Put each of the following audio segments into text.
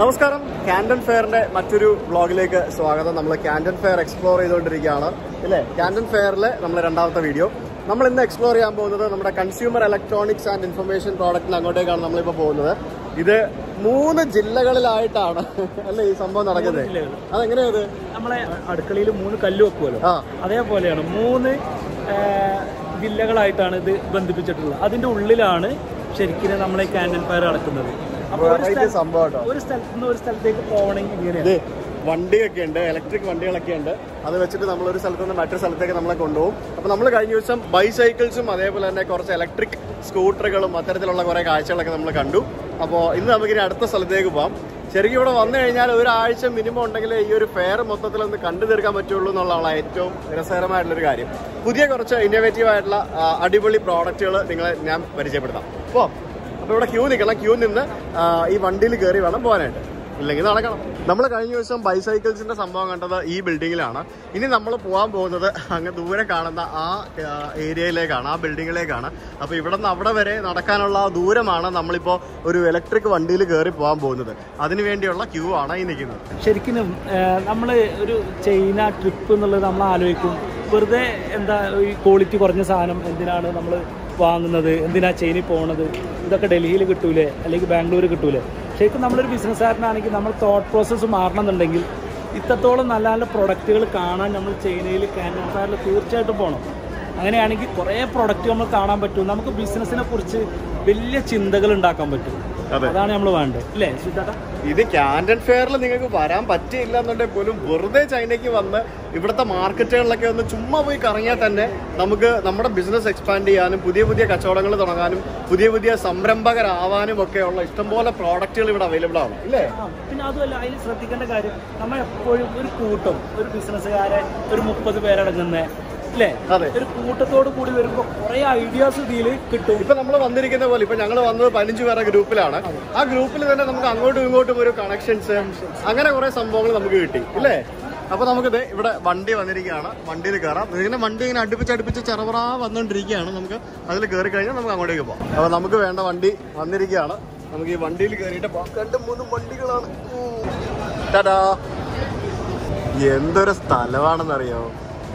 നമസ്കാരം. കാൻഡൻ ഫെയറിന്റെ മറ്റൊരു ബ്ലോഗിലേക്ക് സ്വാഗതം. നമ്മൾ കാൻഡൻ ഫെയർ എക്സ്പ്ലോർ ചെയ്തുകൊണ്ടിരിക്കുകയാണ്. ഇല്ലേ? കാൻഡൻ ഫെയറിലെ നമ്മുടെ രണ്ടാമത്തെ വീഡിയോ നമ്മൾ ഇന്ന് എക്സ്പ്ലോർ ചെയ്യാൻ പോകുന്നത് നമ്മുടെ കൺസ്യൂമർ ഇലക്ട്രോണിക്സ് ആൻഡ് ഇൻഫർമേഷൻ പ്രോഡക്റ്റിന് അങ്ങോട്ടേക്കാണ് നമ്മളിപ്പോൾ പോകുന്നത്. ഇത് മൂന്ന് ജില്ലകളിലായിട്ടാണ് അല്ലേ ഈ സംഭവം നടക്കുന്നത്. അതെങ്ങനെയത് നമ്മളെ അടുക്കളയിൽ മൂന്ന് കല്ല് വെക്കുമല്ലോ ആ. അതേപോലെയാണ് മൂന്ന് ജില്ലകളായിട്ടാണ് ഇത് ബന്ധിപ്പിച്ചിട്ടുള്ളത്. അതിന്റെ ഉള്ളിലാണ് ശരിക്കും നമ്മളെ ക്യാൻഡൻ ഫയർ നടക്കുന്നത്. ഒരു സ്ഥലത്ത് നിന്ന് ഒരു സ്ഥലത്തേക്ക് പോകണമെങ്കിൽ ഇങ്ങനെയാണ് ഇത് വണ്ടിയൊക്കെ ഉണ്ട് ഇലക്ട്രിക് വണ്ടികളൊക്കെ ഉണ്ട്. അത് വെച്ചിട്ട് നമ്മൾ ഒരു സ്ഥലത്ത് നിന്ന് മറ്റൊരു സ്ഥലത്തേക്ക് നമ്മളെ കൊണ്ടുപോകും. അപ്പൊ നമ്മൾ കഴിഞ്ഞ ദിവസം ബൈസൈക്കിൾസും അതേപോലെ തന്നെ കുറച്ച് ഇലക്ട്രിക് സ്കൂട്ടറുകളും അത്തരത്തിലുള്ള കുറെ കാഴ്ചകളൊക്കെ നമ്മൾ കണ്ടു. അപ്പോൾ ഇന്ന് നമുക്കിനി അടുത്ത സ്ഥലത്തേക്ക് പോകാം ശരിക്കും ഇവിടെ വന്നു കഴിഞ്ഞാൽ ഒരാഴ്ച മിനിമം ഉണ്ടെങ്കിൽ ഈ ഒരു ഫെയർ മൊത്തത്തിൽ ഒന്ന് കണ്ടു തീർക്കാൻ പറ്റുള്ളൂ എന്നുള്ളതാണ് ഏറ്റവും രസകരമായിട്ടുള്ളൊരു കാര്യം. പുതിയ കുറച്ച് ഇന്നോവേറ്റീവ് ആയിട്ടുള്ള അടിപൊളി പ്രോഡക്റ്റുകൾ നിങ്ങളെ ഞാൻ പരിചയപ്പെടുത്താം. അപ്പോൾ അപ്പോൾ ഇവിടെ ക്യൂ നിൽക്കണം. ക്യൂ നിന്ന് ഈ വണ്ടിയിൽ കയറി വേണം പോകാനായിട്ട്. ഇല്ലെങ്കിൽ നടക്കണം നമ്മൾ കഴിഞ്ഞ ദിവസം ബൈസൈക്കിൾസിന്റെ സംഭവം കണ്ടത് ഈ ബിൽഡിങ്ങിലാണ് ഇനി നമ്മൾ പോകാൻ പോകുന്നത് അങ്ങ് ദൂരെ കാണുന്ന ആ ഏരിയയിലേക്കാണ് ആ ബിൽഡിങ്ങിലേക്കാണ് അപ്പോൾ ഇവിടെ നിന്ന് അവിടെ വരെ നടക്കാനുള്ള ആ ദൂരമാണ് നമ്മളിപ്പോൾ ഒരു ഇലക്ട്രിക് വണ്ടിയിൽ കയറി പോകാൻ പോകുന്നത്. അതിനു വേണ്ടിയുള്ള ക്യൂ ആണ് ഈ നിൽക്കുന്നത്. ശരിക്കും നമ്മൾ ഒരു ചൈന ട്രിപ്പ് എന്നുള്ളത് നമ്മൾ ആലോചിക്കും. വെറുതെ എന്താ ഈ ക്വാളിറ്റി കുറഞ്ഞ സാധനം എന്തിനാണ് നമ്മൾ വാങ്ങുന്നത് എന്തിനാ ചെയിനിൽ പോകുന്നത് ഇതൊക്കെ ഡൽഹിയിൽ കിട്ടൂലേ? അല്ലെങ്കിൽ ബാംഗ്ലൂർ കിട്ടൂലേ? ശരിക്കും നമ്മളൊരു ബിസിനസ്സുകാരനാണെങ്കിൽ നമ്മൾ തോട്ട് പ്രോസസ്സ് മാറണമെന്നുണ്ടെങ്കിൽ ഇത്രത്തോളം നല്ല നല്ല പ്രൊഡക്റ്റുകൾ കാണാൻ നമ്മൾ ചൈനയിൽ ഫയറിൽ തീർച്ചയായിട്ടും പോകണം അങ്ങനെയാണെങ്കിൽ കുറേ പ്രൊഡക്റ്റ് നമ്മൾ കാണാൻ പറ്റും. നമുക്ക് ബിസിനസ്സിനെ കുറിച്ച് വലിയ ചിന്തകൾ ഉണ്ടാക്കാൻ പറ്റും. അതാണ് നമ്മൾ വേണ്ടത്. അല്ലേ സുചേട്ടാ ഇത് ക്യാൻഡൻ ഫെയറിൽ നിങ്ങൾക്ക് വരാൻ പറ്റിയില്ല എന്നുണ്ടെങ്കിൽ പോലും വെറുതെ ചൈനയ്ക്ക് വന്ന് ഇവിടുത്തെ മാർക്കറ്റുകളിലൊക്കെ ഒന്ന് ചുമ്മാ പോയി കറങ്ങിയാൽ തന്നെ നമുക്ക് നമ്മുടെ ബിസിനസ് എക്സ്പാൻഡ് ചെയ്യാനും പുതിയ പുതിയ കച്ചവടങ്ങൾ തുടങ്ങാനും പുതിയ പുതിയ സംരംഭകരാവാനും ഒക്കെയുള്ള ഇഷ്ടംപോലെ പ്രോഡക്റ്റുകൾ ഇവിടെ അവൈലബിൾ ആണ് ഇല്ലേ? പിന്നെ അതുമല്ല അതിൽ ശ്രദ്ധിക്കേണ്ട കാര്യം നമ്മൾ എപ്പോഴും ഒരു കൂട്ടം ഒരു ബിസിനസ്സുകാരെ ഒരു മുപ്പത് പേരടങ്ങുന്ന അല്ലേ. ഒരു കൂട്ടത്തോട് കൂടി വരുമ്പോൾ കുറെ ഐഡിയാസ് ഇതിൽ കിട്ടും. ഇപ്പൊ നമ്മൾ വന്നിരിക്കുന്ന പോലെ ഇപ്പൊ ഞങ്ങൾ വന്നത് പതിനഞ്ച് പേരുടെ ഗ്രൂപ്പിലാണ്. ആ ഗ്രൂപ്പിൽ തന്നെ നമുക്ക് അങ്ങോട്ടും ഇങ്ങോട്ടും ഒരു കണക്ഷൻസ് അങ്ങനെ കുറെ സംഭവങ്ങൾ നമുക്ക് കിട്ടി ഇല്ലേ? അപ്പൊ നമുക്കിത് ഇവിടെ വണ്ടി വന്നിരിക്കുകയാണ്. വണ്ടിയിൽ കയറാം. ഇങ്ങനെ വണ്ടി ഇങ്ങനെ അടുപ്പിച്ച് അടുപ്പിച്ച് ചെറുപറ വന്നുകൊണ്ടിരിക്കുകയാണ് നമുക്ക്. അതിൽ കയറി കഴിഞ്ഞാൽ നമുക്ക് അങ്ങോട്ടേക്ക് പോകാം അപ്പൊ നമുക്ക് വേണ്ട വണ്ടി വന്നിരിക്കുകയാണ്. നമുക്ക് ഈ വണ്ടിയിൽ കയറിയിട്ട് പോകാം രണ്ട് മൂന്ന് വണ്ടികളാണ്. എന്തൊരു സ്ഥലമാണെന്നറിയോ?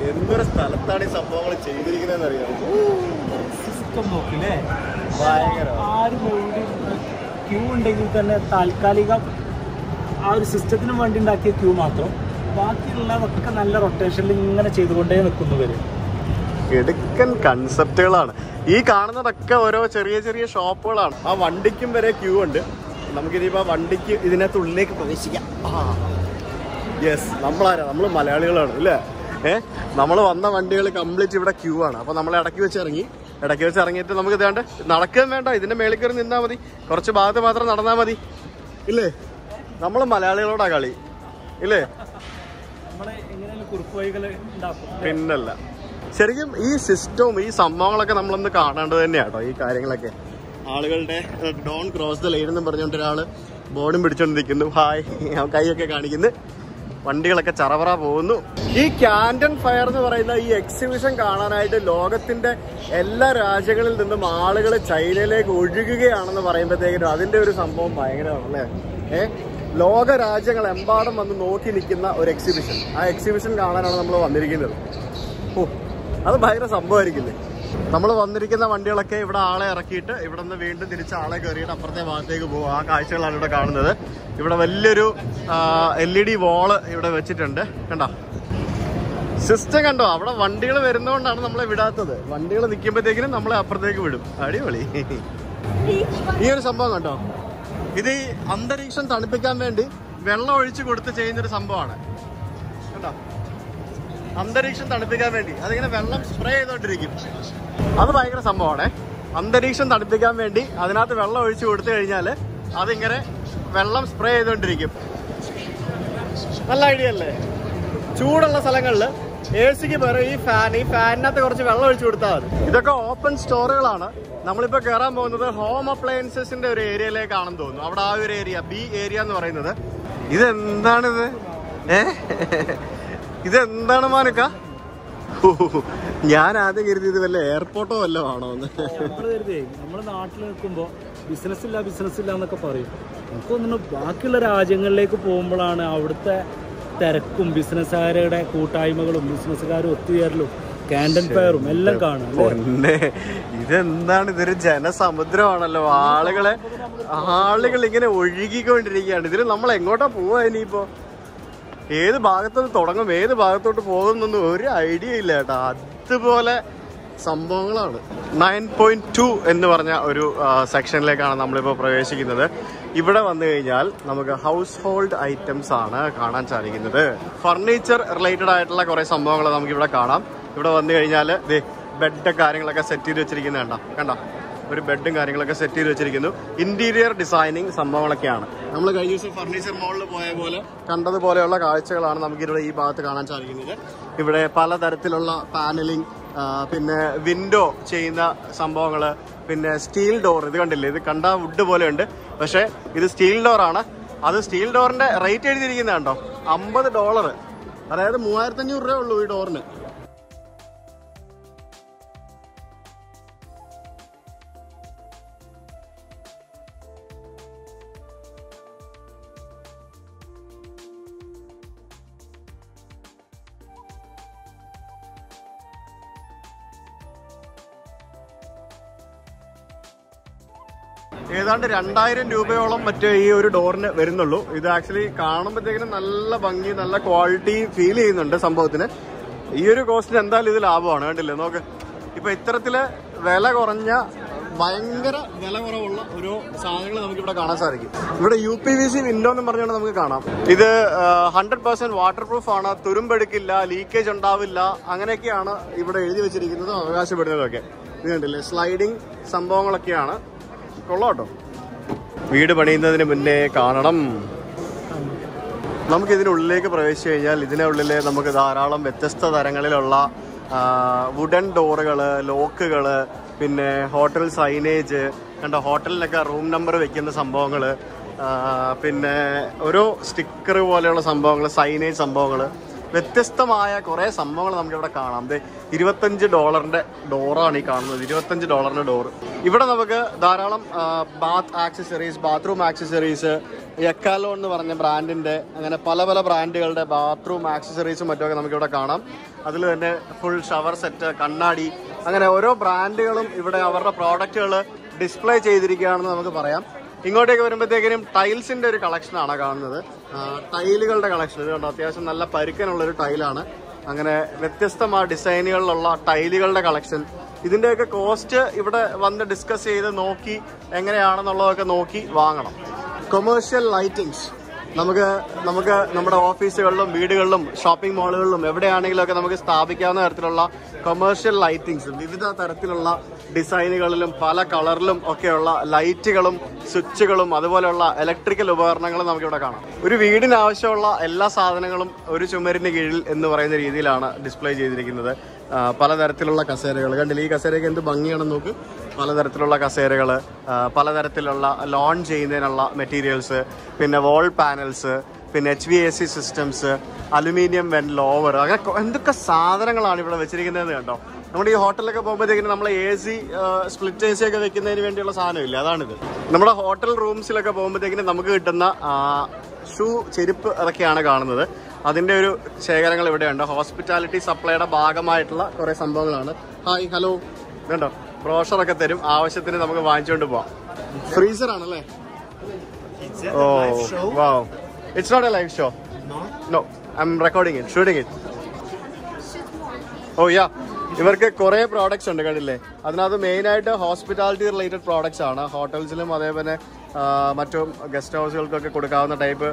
എന്തൊരു സ്ഥലത്താണ് ഈ സംഭവങ്ങൾ ചെയ്തിരിക്കുന്നതെന്ന് അറിയാമോ? സിസ്റ്റം നോക്കില്ലേ? ഭയങ്കര. ആരും ക്യൂ ഉണ്ടെങ്കിൽ തന്നെ താൽക്കാലിക ആ ഒരു സിസ്റ്റത്തിന് വേണ്ടി ഉണ്ടാക്കിയ ക്യൂ മാത്രം. ബാക്കിയുള്ളതൊക്കെ നല്ല റൊട്ടേഷനിൽ ഇങ്ങനെ ചെയ്തുകൊണ്ടേ നിൽക്കുന്നവര് വരും എടുക്കൻ കൺസെപ്റ്റുകളാണ് ഈ കാണുന്നതൊക്കെ ഓരോ ചെറിയ ചെറിയ ഷോപ്പുകളാണ്. ആ വണ്ടിക്കും വരെ ക്യൂ ഉണ്ട്. നമുക്കിനിയിപ്പോ ആ വണ്ടിക്ക് ഇതിനകത്തുള്ളിലേക്ക് പ്രവേശിക്കാം. യെസ് നമ്മളാരാ? നമ്മൾ മലയാളികളാണ് അല്ലേ? ഏ? നമ്മൾ വന്ന വണ്ടികൾ കംപ്ലീറ്റ് ഇവിടെ ക്യൂ ആണ്. അപ്പൊ നമ്മൾ ഇടയ്ക്ക് വെച്ച് ഇറങ്ങി. ഇടയ്ക്ക് വെച്ച് ഇറങ്ങിയിട്ട് നമുക്ക് ഇതാണ്ട് നടക്കുകയും വേണ്ട. ഇതിന്റെ മേളിൽ കയറി നിന്നാൽ മതി. കുറച്ച് ഭാഗത്ത് മാത്രം നടന്നാൽ മതി. ഇല്ലേ? നമ്മൾ മലയാളികളോടാ കളി. ഇല്ലേ? പിന്നല്ല. ശരിക്കും ഈ സിസ്റ്റവും ഈ സംഭവങ്ങളൊക്കെ നമ്മളൊന്ന് കാണേണ്ടത് തന്നെയാട്ടോ ഈ കാര്യങ്ങളൊക്കെ. ആളുകളുടെ ഡോൺ ക്രോസ് ദ ലൈൻ എന്നും പറഞ്ഞുകൊണ്ട് ഒരാൾ ബോർഡും പിടിച്ചോണ്ട് നിൽക്കുന്നു ഹായ് കൈയൊക്കെ കാണിക്കുന്നു. വണ്ടികളൊക്കെ ചറവറ പോകുന്നു. ഈ ക്യാൻഡൻ ഫയർ എന്ന് പറയുന്ന ഈ എക്സിബിഷൻ കാണാനായിട്ട് ലോകത്തിന്റെ എല്ലാ രാജ്യങ്ങളിൽ നിന്നും ആളുകൾ ചൈനയിലേക്ക് ഒഴുകുകയാണെന്ന് പറയുമ്പോഴത്തേക്കിനും അതിന്റെ ഒരു സംഭവം ഭയങ്കരമാണ് അല്ലേ? ഏഹ് ലോക രാജ്യങ്ങൾ എമ്പാടും വന്ന് നോക്കി നിൽക്കുന്ന ഒരു എക്സിബിഷൻ ആ എക്സിബിഷൻ കാണാനാണ് നമ്മൾ വന്നിരിക്കുന്നത്. ഓ അത് ഭയങ്കര സംഭവമായിരിക്കില്ലേ? നമ്മൾ വന്നിരിക്കുന്ന വണ്ടികളൊക്കെ ഇവിടെ ആളെ ഇറക്കിയിട്ട് ഇവിടെ നിന്ന് വീണ്ടും തിരിച്ച് ആളെ കയറിയിട്ട് അപ്പുറത്തെ ഭാഗത്തേക്ക് പോകും ആ കാഴ്ചകളാണ് ഇവിടെ കാണുന്നത്. ഇവിടെ വലിയൊരു എൽ ഇ ഡി വോൾ ഇവിടെ വെച്ചിട്ടുണ്ട്. കണ്ടോ? സിസ്റ്റം കണ്ടോ? അവിടെ വണ്ടികൾ വരുന്നതുകൊണ്ടാണ് നമ്മളെ വിടാത്തത്. വണ്ടികൾ നിൽക്കുമ്പോഴത്തേക്കിനും നമ്മളെ അപ്പുറത്തേക്ക് വിടും. അടിപൊളി. ഈ ഒരു സംഭവം കണ്ടോ? ഇത് അന്തരീക്ഷം തണുപ്പിക്കാൻ വേണ്ടി വെള്ളം ഒഴിച്ചു കൊടുത്ത് ചെയ്യുന്നൊരു സംഭവമാണ്. അന്തരീക്ഷം തണുപ്പിക്കാൻ വേണ്ടി. അതിങ്ങനെ വെള്ളം സ്പ്രേ ചെയ്തോണ്ടിരിക്കും. അത് ഭയങ്കര സംഭവമാണ്. അന്തരീക്ഷം തണുപ്പിക്കാൻ വേണ്ടി അതിനകത്ത് വെള്ളം ഒഴിച്ചു കൊടുത്തു കഴിഞ്ഞാൽ അതിങ്ങനെ വെള്ളം സ്പ്രേ ചെയ്തോണ്ടിരിക്കും. നല്ല ഐഡിയ അല്ലേ? ചൂടുള്ള സ്ഥലങ്ങളിൽ എ സിക്ക് പകരം ഈ ഫാൻ ഈ ഫാനിനകത്ത് കുറച്ച് വെള്ളം ഒഴിച്ചു കൊടുത്താൽ മതി. ഇതൊക്കെ ഓപ്പൺ സ്റ്റോറുകളാണ് നമ്മളിപ്പോൾ കയറാൻ പോകുന്നത് ഹോം അപ്ലയൻസസിന്റെ ഒരു ഏരിയയിലേക്കാണെന്ന് തോന്നുന്നു. അവിടെ ആ ഒരു ഏരിയ ബി ഏരിയ എന്ന് പറയുന്നത്. ഇതെന്താണിത്? ഏ? ഇതെന്താണ് മാനക്ക? ഞാൻ ആദ്യം കരുതിയത് വല്ല എയർപോർട്ടോ വല്ല ആണോ എന്ന്. നമ്മൾ നാട്ടിൽ നിൽക്കുമ്പോൾ ബിസിനസ് ഇല്ല ബിസിനസ് ഇല്ല എന്നൊക്കെ പറയും. നമുക്ക് തോന്നുന്നു ബാക്കിയുള്ള രാജ്യങ്ങളിലേക്ക് പോകുമ്പോഴാണ് അവിടുത്തെ തിരക്കും ബിസിനസ്സുകാരുടെ കൂട്ടായ്മകളും ബിസിനസ്സുകാരും ഒത്തുചേരലും കാൻഡൻ ഫയറും എല്ലാം കാണും ഇതെന്താണ്? ഇതൊരു ജനസമുദ്രമാണല്ലോ. ആളുകളെ ആളുകൾ ഇങ്ങനെ ഒഴുകിക്കൊണ്ടിരിക്കുകയാണ്. ഇതിൽ നമ്മൾ എങ്ങോട്ടാ പോവാ ഇനിയിപ്പോ? ഏത് ഭാഗത്തോട്ട് തുടങ്ങും ഏത് ഭാഗത്തോട്ട് പോകുന്നൊന്നും ഒരു ഐഡിയ ഇല്ല കേട്ടോ. അതുപോലെ സംഭവങ്ങളാണ്. നയൻ പോയിന്റ് ടു എന്ന് പറഞ്ഞ ഒരു സെക്ഷനിലേക്കാണ് നമ്മളിപ്പോൾ പ്രവേശിക്കുന്നത്. ഇവിടെ വന്നു കഴിഞ്ഞാൽ നമുക്ക് ഹൗസ് ഹോൾഡ് ഐറ്റംസ് ആണ് കാണാൻ സാധിക്കുന്നത്. ഫർണിച്ചർ റിലേറ്റഡ് ആയിട്ടുള്ള കുറേ സംഭവങ്ങൾ നമുക്കിവിടെ കാണാം. ഇവിടെ വന്നു കഴിഞ്ഞാൽ ബെഡ് കാര്യങ്ങളൊക്കെ സെറ്റ് ചെയ്ത് വെച്ചിരിക്കുന്നത് കണ്ട? കണ്ട? ഒരു ബെഡും കാര്യങ്ങളൊക്കെ സെറ്റ് ചെയ്ത് വെച്ചിരിക്കുന്നു. ഇന്റീരിയർ ഡിസൈനിങ് സംഭവങ്ങളൊക്കെയാണ്. നമ്മൾ കഴിഞ്ഞ ദിവസം ഫർണിച്ചർ മോളിൽ പോയ പോലെ കണ്ടതുപോലെയുള്ള കാഴ്ചകളാണ് നമുക്ക് ഇവിടെ ഈ ഭാഗത്ത് കാണാൻ സാധിക്കുന്നത്. ഇവിടെ പലതരത്തിലുള്ള പാനലിങ് പിന്നെ വിൻഡോ ചെയ്യുന്ന സംഭവങ്ങൾ പിന്നെ സ്റ്റീൽ ഡോർ ഇത് കണ്ടില്ലേ? ഇത് കണ്ട വുഡ് പോലെയുണ്ട്. പക്ഷേ ഇത് സ്റ്റീൽ ഡോറാണ് അത് സ്റ്റീൽ ഡോറിന്റെ റേറ്റ് എഴുതിയിരിക്കുന്നത് കണ്ടോ? അമ്പത് ഡോളർ അതായത് മൂവായിരത്തി അഞ്ഞൂറ് രൂപ ഉള്ളൂ ഈ ഡോറിന് ഏതാണ്ട് രണ്ടായിരം രൂപയോളം മറ്റേ ഈ ഒരു ഡോറിന് വരുന്നുള്ളൂ. ഇത് ആക്ച്വലി കാണുമ്പോഴത്തേക്കിനും നല്ല ഭംഗി നല്ല ക്വാളിറ്റി ഫീൽ ചെയ്യുന്നുണ്ട് സംഭവത്തിന്. ഈ ഒരു കോസ്റ്റിന് എന്തായാലും ഇത് ലാഭമാണ് കണ്ടില്ലേ? നോക്ക്. ഇപ്പൊ ഇത്തരത്തിൽ വില കുറഞ്ഞ ഭയങ്കര വില കുറവുള്ള ഒരു സാധനങ്ങൾ നമുക്ക് ഇവിടെ കാണാൻ സാധിക്കും. ഇവിടെ U P V C window എന്ന് പറഞ്ഞുകൊണ്ട് നമുക്ക് കാണാം. ഇത് ഹൺഡ്രഡ് പെർസെന്റ് വാട്ടർ പ്രൂഫ് ആണ്. തുരുമ്പെടുക്കില്ല ലീക്കേജ് ഉണ്ടാവില്ല. അങ്ങനെയൊക്കെയാണ് ഇവിടെ എഴുതി വെച്ചിരിക്കുന്നതും അവകാശപ്പെടുന്നതൊക്കെ. ഇത് കണ്ടില്ലേ? സ്ലൈഡിങ് സംഭവങ്ങളൊക്കെയാണ്. കൊള്ളാട്ടോ വീട് പണിയുന്നതിന് മുന്നേ കാണണം. നമുക്കിതിനുള്ളിലേക്ക് പ്രവേശിച്ചു കഴിഞ്ഞാൽ ഉള്ളിൽ നമുക്ക് ധാരാളം വ്യത്യസ്ത തരങ്ങളിലുള്ള വുഡൻ ഡോറുകൾ ലോക്കുകൾ പിന്നെ ഹോട്ടൽ സൈനേജ് കണ്ട? ഹോട്ടലിനൊക്കെ റൂം നമ്പർ വെക്കുന്ന സംഭവങ്ങൾ പിന്നെ ഓരോ സ്റ്റിക്കർ പോലെയുള്ള സംഭവങ്ങൾ സൈനേജ് സംഭവങ്ങൾ വ്യത്യസ്തമായ കുറേ സംഭവങ്ങൾ നമുക്കിവിടെ കാണാം. ദേ ഇരുപത്തഞ്ച് ഡോളറിന്റെ ഡോറാണ് ഈ കാണുന്നത്. ഇരുപത്തഞ്ച് ഡോളറിന്റെ ഡോർ ഇവിടെ നമുക്ക് ധാരാളം ബാത്ത് ആക്സസറീസ് ബാത്റൂം ആക്സസറീസ് എക്കാലോ എന്ന് പറഞ്ഞ ബ്രാൻഡിന്റെ അങ്ങനെ പല പല ബ്രാൻഡുകളുടെ ബാത്റൂം ആക്സസറീസും മറ്റുമൊക്കെ നമുക്കിവിടെ കാണാം. അതിൽ തന്നെ ഫുൾ ഷവർ സെറ്റ് കണ്ണാടി അങ്ങനെ ഓരോ ബ്രാൻഡുകളും ഇവിടെ അവരുടെ പ്രോഡക്റ്റുകൾ ഡിസ്പ്ലേ ചെയ്തിരിക്കുകയാണെന്ന് നമുക്ക് പറയാം. ഇങ്ങോട്ടേക്ക് വരുമ്പോഴത്തേക്കിനും ടൈൽസിന്റെ ഒരു കളക്ഷനാണ് കാണുന്നത്. ടൈലുകളുടെ കളക്ഷൻ ഇത് കണ്ടോ? അത്യാവശ്യം നല്ല പരുക്കനുള്ള ഒരു ടൈലാണ്. അങ്ങനെ വ്യത്യസ്തമായ ഡിസൈനുകളിലുള്ള ടൈലുകളുടെ കളക്ഷൻ ഇതിന്റെയൊക്കെ കോസ്റ്റ് ഇവിടെ വന്ന് ഡിസ്കസ് ചെയ്ത് നോക്കി എങ്ങനെയാണെന്നുള്ളതൊക്കെ നോക്കി വാങ്ങണം. കൊമേഴ്ഷ്യൽ ലൈറ്റിങ്സ് നമുക്ക് നമുക്ക് നമ്മുടെ ഓഫീസുകളിലും വീടുകളിലും ഷോപ്പിംഗ് മാളുകളിലും എവിടെയാണെങ്കിലും ഒക്കെ നമുക്ക് സ്ഥാപിക്കാവുന്ന തരത്തിലുള്ള കൊമേഴ്ഷ്യൽ ലൈറ്റിങ്സ് വിവിധ തരത്തിലുള്ള ഡിസൈനുകളിലും പല കളറിലും ഒക്കെയുള്ള ലൈറ്റുകളും സ്വിച്ചുകളും അതുപോലെയുള്ള ഇലക്ട്രിക്കൽ ഉപകരണങ്ങളും നമുക്കിവിടെ കാണാം. ഒരു വീടിന് ആവശ്യമുള്ള എല്ലാ സാധനങ്ങളും ഒരു ചുമരിന് കീഴിൽ എന്ന് പറയുന്ന രീതിയിലാണ് ഡിസ്പ്ലേ ചെയ്തിരിക്കുന്നത്. പലതരത്തിലുള്ള കസേരകൾ. കണ്ടില്ല? ഈ കസേരയ്ക്ക് എന്ത് ഭംഗിയാണെന്ന് നോക്ക്. പലതരത്തിലുള്ള കസേരകൾ പലതരത്തിലുള്ള ലോൺ ചെയ്യുന്നതിനുള്ള മെറ്റീരിയൽസ് പിന്നെ വോൾ പാനൽസ് പിന്നെ H V A C systems aluminium vent louver അങ്ങനെ എന്തൊക്കെ സാധനങ്ങളാണ് ഇവിടെ വെച്ചിരിക്കുന്നത് കണ്ടോ? നമ്മുടെ ഈ ഹോട്ടലിലൊക്കെ പോകുമ്പോഴത്തേക്കും നമ്മൾ A C split A C ഒക്കെ വെക്കുന്നതിന് വേണ്ടിയുള്ള സാധനമില്ല? അതാണിത്. നമ്മുടെ ഹോട്ടൽ റൂംസിലൊക്കെ പോകുമ്പോഴത്തേക്കിനും നമുക്ക് കിട്ടുന്ന ഷൂ ചെരുപ്പ് അതൊക്കെയാണ് കാണുന്നത്. അതിന്റെ ഒരു ശേഖരങ്ങൾ ഇവിടെയുണ്ട്. ഹോസ്പിറ്റാലിറ്റി സപ്ലൈയുടെ ഭാഗമായിട്ടുള്ള കുറെ സംഭവങ്ങളാണ്. ഹായ് ഹലോ ഇതുണ്ടോ? ബ്രോഷറൊക്കെ തരും. ആവശ്യത്തിന് നമുക്ക് വാങ്ങിച്ചുകൊണ്ട് പോവാം. ഫ്രീസർ ആണല്ലേ? ഓ wow it's not a live show no I am recording it shooting it oh yeah ഇവർക്ക് കുറെ പ്രോഡക്റ്റ്സ് ഉണ്ട് കണ്ടില്ലേ? അതിനകത്ത് മെയിൻ ആയിട്ട് ഹോസ്പിറ്റാലിറ്റി റിലേറ്റഡ് പ്രോഡക്ട്സ് ആണ്. ഹോട്ടൽസിലും അതേപോലെ മറ്റു ഗസ്റ്റ് ഹൗസുകൾക്കൊക്കെ കൊടുക്കാവുന്ന ടൈപ്പ്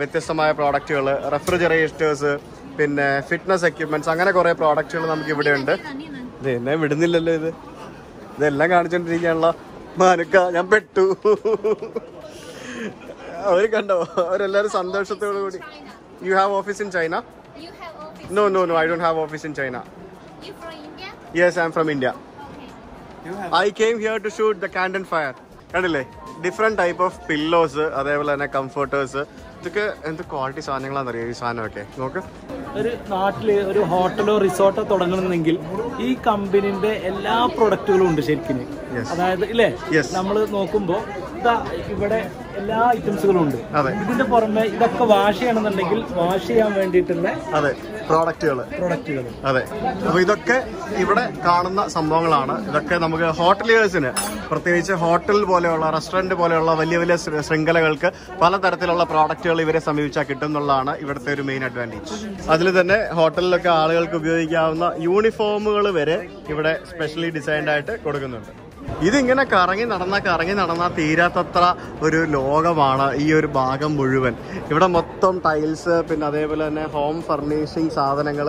വ്യത്യസ്തമായ പ്രോഡക്റ്റുകൾ റെഫ്രിജറേറ്റേഴ്സ് പിന്നെ ഫിറ്റ്നസ് എക്യുപ്മെന്റ്സ് അങ്ങനെ കുറെ പ്രോഡക്റ്റുകൾ നമുക്ക് ഇവിടെ ഉണ്ട്. ഇത് എന്നെ വിടുന്നില്ലല്ലോ ഇത്. ഇതെല്ലാം കാണിച്ചോണ്ടിരിക്കാനുള്ള മാനുക്ക ഞാൻ പെട്ടു. അവർ കണ്ടോ? അവരെല്ലാരും സന്തോഷത്തോടു കൂടി you have office in China. No no no I don't have office in China You from India? Yes, I'm from India. India Okay. I came here to shoot the Canton fire. കണ്ടില്ലേ different type of pillows അതേപോലെ തന്നെ comforters ഇതൊക്കെ എന്ത് quality സാധനങ്ങളാണെന്നറിയാം ഈ സാധനമൊക്കെ നോക്ക് ഒരു നാട്ടിൽ ഒരു ഹോട്ടലോ റിസോർട്ടോ തുടങ്ങണമെന്നെങ്കിൽ ഈ കമ്പനിന്റെ എല്ലാ പ്രൊഡക്റ്റുകളും ഉണ്ട് ശരിക്കും. അതായത് ഇല്ലേ Yes. നമ്മൾ നോക്കുമ്പോ ഇതാ ഇവിടെ എല്ലാ ഐറ്റംസുകളും ഉണ്ട്. ഇതിന്റെ പുറമെ ഇതൊക്കെ വാഷ് ചെയ്യണമെന്നുണ്ടെങ്കിൽ വാഷ് ചെയ്യാൻ വേണ്ടിയിട്ടുള്ള പ്രോഡക്റ്റുകൾ പ്രോഡക്റ്റുകൾ അതെ. അപ്പൊ ഇതൊക്കെ ഇവിടെ കാണുന്ന സംഭവങ്ങളാണ്. ഇതൊക്കെ നമുക്ക് ഹോട്ടലേഴ്സിന് പ്രത്യേകിച്ച് ഹോട്ടൽ പോലെയുള്ള റെസ്റ്റോറന്റ് പോലെയുള്ള വലിയ വലിയ ശൃംഖലകൾക്ക് പലതരത്തിലുള്ള പ്രോഡക്റ്റുകൾ ഇവരെ സമീപിച്ചാൽ കിട്ടും എന്നുള്ളതാണ് ഇവിടുത്തെ ഒരു മെയിൻ അഡ്വാന്റേജ് അതിൽ തന്നെ ഹോട്ടലിലൊക്കെ ആളുകൾക്ക് ഉപയോഗിക്കാവുന്ന യൂണിഫോമുകൾ വരെ ഇവിടെ സ്പെഷ്യലി ഡിസൈൻഡ് ആയിട്ട് കൊടുക്കുന്നുണ്ട്. ഇതിങ്ങനെ കറങ്ങി നടന്ന കറങ്ങി നടന്ന തീരാത്തത്ര ഒരു ലോകമാണ് ഈ ഒരു ഭാഗം മുഴുവൻ. ഇവിടെ മൊത്തം ടൈൽസ് പിന്നെ അതേപോലെ തന്നെ ഹോം ഫർണിഷിങ് സാധനങ്ങൾ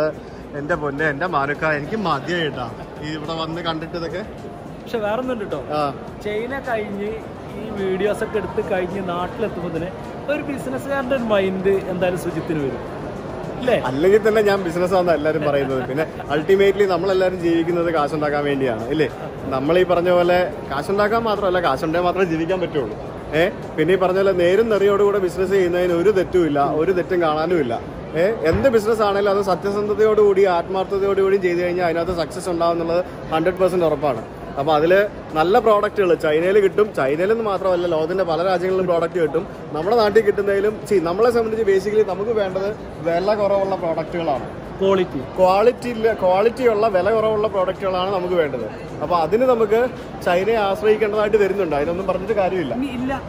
എന്റെ പൊന്നെ എന്റെ മാനുക്ക എനിക്ക് മതിയായിട്ടാ ഈ ഇവിടെ വന്ന് കണ്ടിട്ട് ഇതൊക്കെ? പക്ഷെ വേറെ ഒന്നും കേട്ടോ ചൈന കഴിഞ്ഞ് ഈ വീഡിയോസ് ഒക്കെ എടുത്ത് കഴിഞ്ഞ് നാട്ടിലെത്തുമ്പോൾ തന്നെ ഒരു ബിസിനസ്സുകാരന്റെ ഒരു മൈൻഡ് എന്തായാലും ശുചിത്തിന് വരും. അല്ലെങ്കിൽ തന്നെ ഞാൻ ബിസിനസ് ആണെന്ന് എല്ലാവരും പറയുന്നത്. പിന്നെ അൾട്ടിമേറ്റ്ലി നമ്മളെല്ലാവരും ജീവിക്കുന്നത് കാശുണ്ടാക്കാൻ വേണ്ടിയാണ് ഇല്ലേ? നമ്മൾ ഈ പറഞ്ഞ പോലെ കാശുണ്ടാക്കാൻ മാത്രമല്ല കാശുണ്ടെങ്കിൽ മാത്രമേ ജീവിക്കാൻ പറ്റുള്ളൂ. ഏഹ് പിന്നെ ഈ പറഞ്ഞ പോലെ നേരും നെറിയോടുകൂടെ ബിസിനസ് ചെയ്യുന്നതിന് ഒരു തെറ്റുമില്ല ഒരു തെറ്റും കാണാനുമില്ല. ഏഹ് എന്ത് ബിസിനസ് ആണെങ്കിലും അത് സത്യസന്ധതയോടുകൂടി ആത്മാർത്ഥതയോടുകൂടി ചെയ്തു കഴിഞ്ഞാൽ അതിനകത്ത് സക്സസ് ഉണ്ടാവും എന്നുള്ളത് ഹൺഡ്രഡ് പെർസെന്റ് ഉറപ്പാണ്. അപ്പൊ അതിൽ നല്ല പ്രോഡക്റ്റുകൾ ചൈനയിൽ കിട്ടും. ചൈനയിൽ നിന്ന് മാത്രമല്ല ലോകത്തിന്റെ പല രാജ്യങ്ങളിലും പ്രോഡക്റ്റ് കിട്ടും. നമ്മുടെ നാട്ടിൽ കിട്ടുന്നതിലും ചി നമ്മളെ സംബന്ധിച്ച് ബേസിക്കലി നമുക്ക് വേണ്ടത് വില കുറവുള്ള പ്രോഡക്റ്റുകളാണ് ക്വാളിറ്റി ക്വാളിറ്റി ക്വാളിറ്റിയുള്ള വില കുറവുള്ള പ്രോഡക്റ്റുകളാണ് നമുക്ക് വേണ്ടത്. അപ്പോൾ അതിന് നമുക്ക് ചൈനയെ ആശ്രയിക്കേണ്ടതായിട്ട് വരുന്നുണ്ട്. അതിനൊന്നും പറഞ്ഞിട്ട് കാര്യമില്ല. ഇല്ല.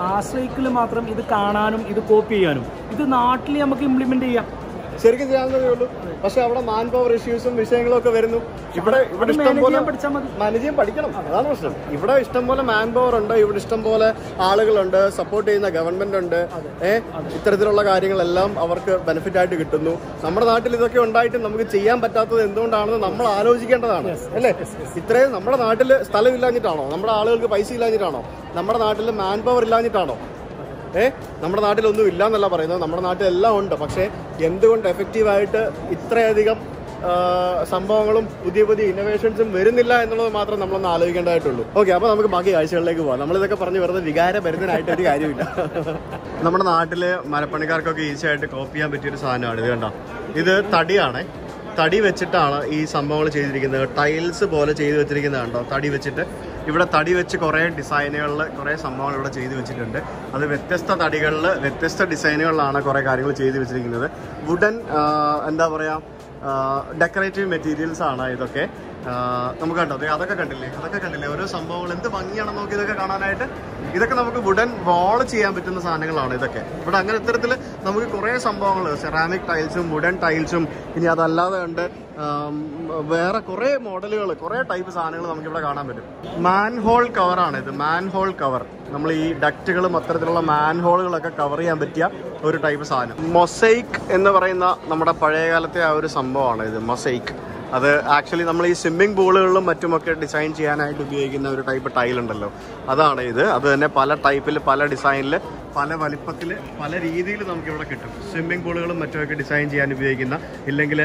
ആശ്രയിക്കൽ മാത്രം ഇത് കാണാനും ഇത് കോപ്പി ചെയ്യാനും. ഇത് നാട്ടിൽ നമുക്ക് ഇംപ്ലിമെന്റ് ചെയ്യാം. ശരിക്കും ചെയ്യാവുന്നതേ ഉള്ളൂ. പക്ഷെ അവിടെ മാൻ പവർ ഇഷ്യൂസും വിഷയങ്ങളും ഒക്കെ വരുന്നു. ഇവിടെ ഇവിടെ ഇഷ്ടം പോലെ മാനേജ് പഠിക്കണം. അതാണ് പ്രശ്നം. ഇവിടെ ഇഷ്ടം പോലെ മാൻ പവർ ഉണ്ട് ഇവിടെ ഇഷ്ടം പോലെ ആളുകളുണ്ട് സപ്പോർട്ട് ചെയ്യുന്ന ഗവൺമെന്റ് ഉണ്ട്. ഏഹ് ഇത്തരത്തിലുള്ള കാര്യങ്ങളെല്ലാം അവർക്ക് ബെനിഫിറ്റ് ആയിട്ട് കിട്ടുന്നു. നമ്മുടെ നാട്ടിൽ ഇതൊക്കെ ഉണ്ടായിട്ട് നമുക്ക് ചെയ്യാൻ പറ്റാത്തത് എന്തുകൊണ്ടാണെന്ന് നമ്മൾ ആലോചിക്കേണ്ടതാണ്. അല്ലേ? ഇത്രയും നമ്മുടെ നാട്ടിൽ സ്ഥലം ഇല്ലാഞ്ഞിട്ടാണോ? നമ്മുടെ ആളുകൾക്ക് പൈസ ഇല്ലാഞ്ഞിട്ടാണോ? നമ്മുടെ നാട്ടിൽ മാൻ പവർ ഇല്ലാഞ്ഞിട്ടാണോ? ഏ? നമ്മുടെ നാട്ടിലൊന്നും ഇല്ല എന്നല്ല പറയുന്നത്. നമ്മുടെ നാട്ടിലെല്ലാം ഉണ്ട്. പക്ഷേ എന്തുകൊണ്ട് എഫക്റ്റീവായിട്ട് ഇത്രയധികം സംഭവങ്ങളും പുതിയ പുതിയ ഇന്നോവേഷൻസും വരുന്നില്ല എന്നുള്ളത് മാത്രം നമ്മളൊന്ന് ആലോചിക്കേണ്ടതായിട്ടുള്ളൂ. ഓക്കെ അപ്പോൾ നമുക്ക് ബാക്കി കാഴ്ചകളിലേക്ക് പോവാം. നമ്മളിതൊക്കെ പറഞ്ഞ് വെറുതെ വികാര ഭരിതനായിട്ട് ഒരു കാര്യമില്ല. നമ്മുടെ നാട്ടിൽ മരപ്പണിക്കാർക്കൊക്കെ ഈസി ആയിട്ട് കോപ്പി ചെയ്യാൻ പറ്റിയൊരു സാധനമാണ്. ഇത് കണ്ടോ? ഇത് തടിയാണ്. തടി വെച്ചിട്ടാണ് ഈ സംഭവങ്ങൾ ചെയ്തിരിക്കുന്നത്. ടൈൽസ് പോലെ ചെയ്ത് വെച്ചിരിക്കുന്നത് കണ്ടോ? തടി വെച്ചിട്ട് ഇവിടെ തടി വെച്ച് കുറേ ഡിസൈനുകളിൽ കുറേ സംഭവങ്ങൾ ഇവിടെ ചെയ്തു വെച്ചിട്ടുണ്ട്. അത് വ്യത്യസ്ത തടികളിൽ വ്യത്യസ്ത ഡിസൈനുകളിലാണ് കുറേ കാര്യങ്ങൾ ചെയ്തു വെച്ചിരിക്കുന്നത്. വുഡൻ എന്താ പറയുക ഡെക്കറേറ്റീവ് മെറ്റീരിയൽസ് ആണ് ഇതൊക്കെ. നമുക്ക് കണ്ടോ? അതെ അതൊക്കെ കണ്ടില്ലേ? അതൊക്കെ കണ്ടില്ലേ? ഓരോ സംഭവങ്ങൾ എന്ത് ഭംഗിയാണ് നോക്കി ഇതൊക്കെ കാണാനായിട്ട്? ഇതൊക്കെ നമുക്ക് വുഡൻ വാൾ ചെയ്യാൻ പറ്റുന്ന സാധനങ്ങളാണ് ഇതൊക്കെ. ഇവിടെ അങ്ങനെ ഇത്തരത്തിൽ നമുക്ക് കുറേ സംഭവങ്ങൾ സെറാമിക് ടൈൽസും വുഡൻ ടൈൽസും ഇനി അതല്ലാതെ ഉണ്ട് വേറെ കുറേ മോഡലുകൾ കുറേ ടൈപ്പ് സാധനങ്ങൾ നമുക്ക് ഇവിടെ കാണാൻ പറ്റും. മാൻഹോൾ കവറാണ് ഇത്. മാൻഹോൾ കവർ നമ്മൾ ഈ ഡക്റ്റുകളും അത്തരത്തിലുള്ള മാൻഹോളുകളൊക്കെ കവർ ചെയ്യാൻ പറ്റിയ ഒരു ടൈപ്പ് സാധനം. മൊസൈക്ക് എന്ന് പറയുന്ന നമ്മുടെ പഴയകാലത്തെ ആ ഒരു സംഭവമാണ് ഇത്. മൊസൈക്ക് അത് ആക്ച്വലി നമ്മൾ ഈ സ്വിമ്മിംഗ് പൂളുകളിലും മറ്റുമൊക്കെ ഡിസൈൻ ചെയ്യാനായിട്ട് ഉപയോഗിക്കുന്ന ഒരു ടൈപ്പ് ടൈൽ ഉണ്ടല്ലോ. അതാണ് ഇത്. അത് തന്നെ പല ടൈപ്പിൽ പല ഡിസൈനിൽ പല വലിപ്പത്തിൽ പല രീതിയിൽ നമുക്കിവിടെ കിട്ടും. സ്വിമ്മിംഗ് പൂളുകളും മറ്റുമൊക്കെ ഡിസൈൻ ചെയ്യാൻ ഉപയോഗിക്കുന്ന ഇല്ലെങ്കിൽ